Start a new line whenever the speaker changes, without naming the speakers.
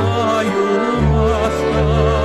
sayılmaz da.